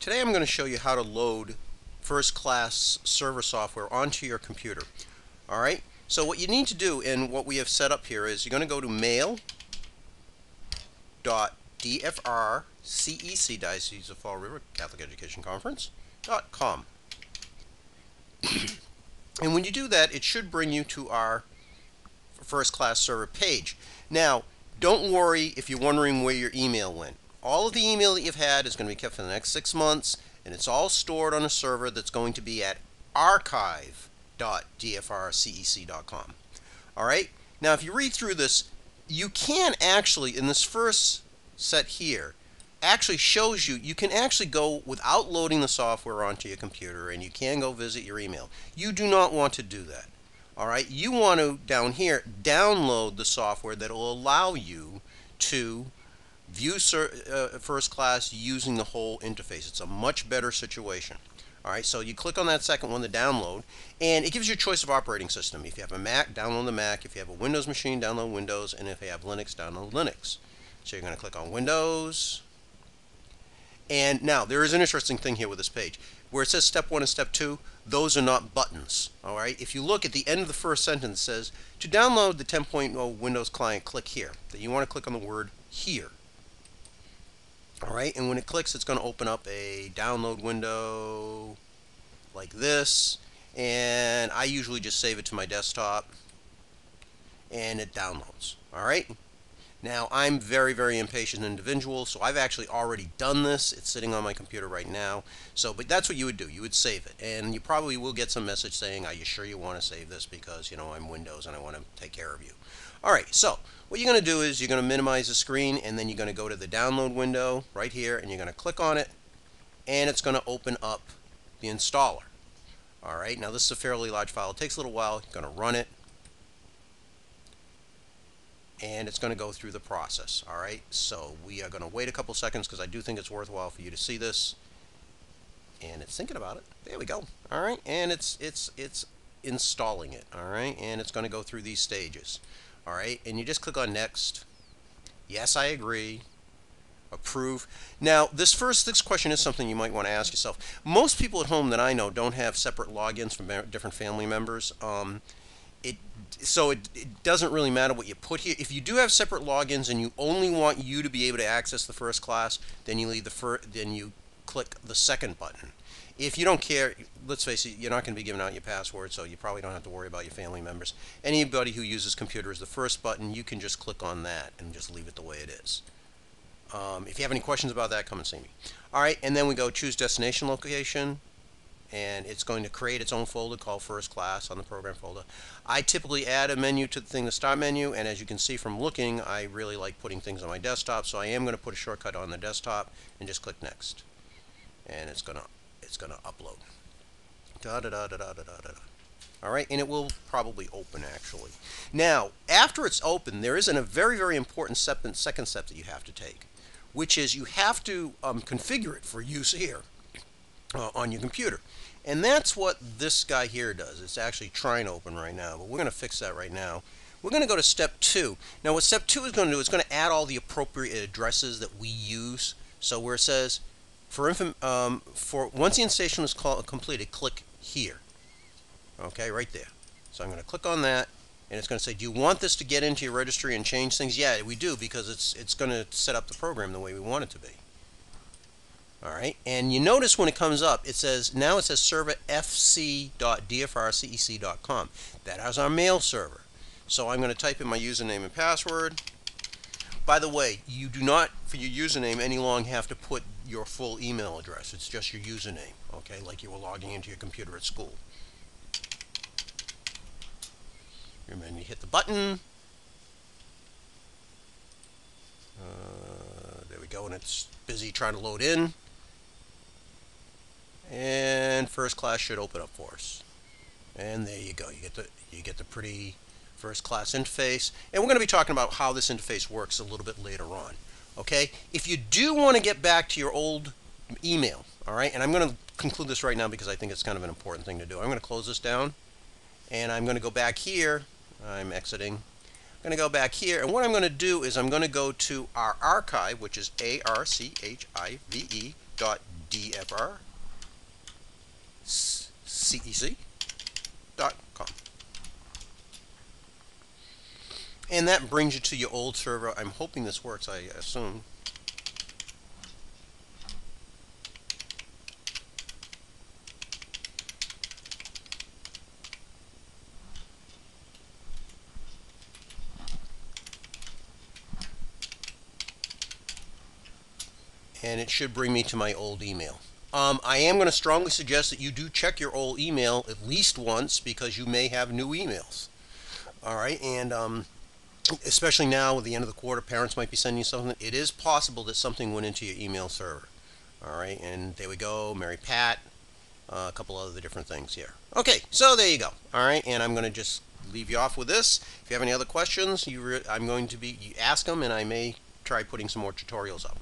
Today I'm going to show you how to load first-class server software onto your computer. Alright, so what you need to do in what we have set up here is you're going to go to mail.dfrcec, Diocese of Fall River Catholic Education Conference, dot .com. and when you do that, it should bring you to our first-class server page. Now, don't worry if you're wondering where your email went all of the email that you've had is going to be kept for the next six months, and it's all stored on a server that's going to be at archive.dfrcec.com. All right? Now, if you read through this, you can actually, in this first set here, actually shows you you can actually go without loading the software onto your computer and you can go visit your email. You do not want to do that. All right? You want to, down here, download the software that will allow you to view uh, first class using the whole interface. It's a much better situation. All right, so you click on that second one, the download, and it gives you a choice of operating system. If you have a Mac, download the Mac. If you have a Windows machine, download Windows. And if you have Linux, download Linux. So you're going to click on Windows. And now, there is an interesting thing here with this page. Where it says step one and step two, those are not buttons. All right, if you look at the end of the first sentence, it says to download the 10.0 Windows client, click here. That you want to click on the word here. Alright, and when it clicks, it's going to open up a download window like this. And I usually just save it to my desktop. And it downloads. Alright? Now, I'm very, very impatient individual, so I've actually already done this. It's sitting on my computer right now. So, but that's what you would do. You would save it. And you probably will get some message saying, are you sure you want to save this? Because, you know, I'm Windows and I want to take care of you. All right, so what you're going to do is you're going to minimize the screen and then you're going to go to the download window right here and you're going to click on it and it's going to open up the installer. All right, now this is a fairly large file. It takes a little while. You're going to run it and it's going to go through the process. All right, so we are going to wait a couple seconds because I do think it's worthwhile for you to see this. And it's thinking about it. There we go. All right, and it's it's it's installing it. All right, and it's going to go through these stages all right and you just click on next yes I agree approve now this first this question is something you might want to ask yourself most people at home that I know don't have separate logins from different family members um, it so it, it doesn't really matter what you put here if you do have separate logins and you only want you to be able to access the first class then you leave the first then you click the second button if you don't care, let's face it, you're not going to be giving out your password, so you probably don't have to worry about your family members. Anybody who uses computers, the first button, you can just click on that and just leave it the way it is. Um, if you have any questions about that, come and see me. All right, and then we go choose destination location, and it's going to create its own folder called first class on the program folder. I typically add a menu to the thing, the start menu, and as you can see from looking, I really like putting things on my desktop, so I am going to put a shortcut on the desktop and just click next. And it's going to it's going to upload. Da da da da da da da da. All right, and it will probably open actually. Now, after it's open, there is a very, very important step, second step that you have to take, which is you have to um, configure it for use here uh, on your computer. And that's what this guy here does. It's actually trying to open right now, but we're going to fix that right now. We're going to go to step two. Now, what step two is going to do is going to add all the appropriate addresses that we use. So where it says for, um, for once the installation is completed, click here. Okay, right there. So I'm going to click on that, and it's going to say, do you want this to get into your registry and change things? Yeah, we do, because it's, it's going to set up the program the way we want it to be. All right, and you notice when it comes up, it says, now it says server fc.dfrcec.com. That is our mail server. So I'm going to type in my username and password. By the way, you do not, for your username, any longer have to put your full email address. It's just your username, okay, like you were logging into your computer at school. And then you hit the button. Uh, there we go, and it's busy trying to load in. And first class should open up for us. And there you go. You get the you get the pretty first class interface. And we're going to be talking about how this interface works a little bit later on. Okay, if you do want to get back to your old email, all right, and I'm going to conclude this right now because I think it's kind of an important thing to do. I'm going to close this down and I'm going to go back here. I'm exiting. I'm going to go back here and what I'm going to do is I'm going to go to our archive which is A-R-C-H-I-V-E dot DFR CEC dot com. And that brings you to your old server. I'm hoping this works, I assume. and it should bring me to my old email. Um, I am going to strongly suggest that you do check your old email at least once because you may have new emails. All right, and um, especially now with the end of the quarter, parents might be sending you something. It is possible that something went into your email server. All right, and there we go, Mary Pat, uh, a couple other different things here. Okay, so there you go. All right, and I'm going to just leave you off with this. If you have any other questions, you I'm going to be you ask them, and I may try putting some more tutorials up.